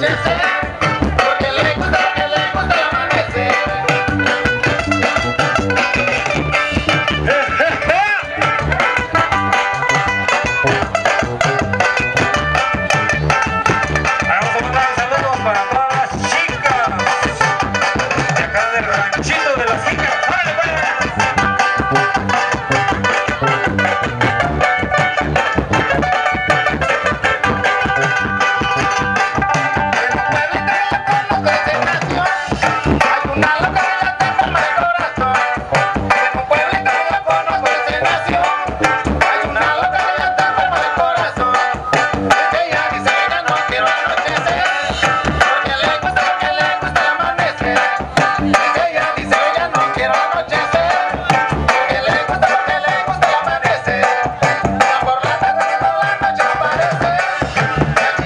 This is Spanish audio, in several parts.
Porque le gusta, porque le gusta el amanecer Vamos a mandar saludos saludo para todas las chicas De acá del ranchito de las chicas pues.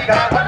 Chicago.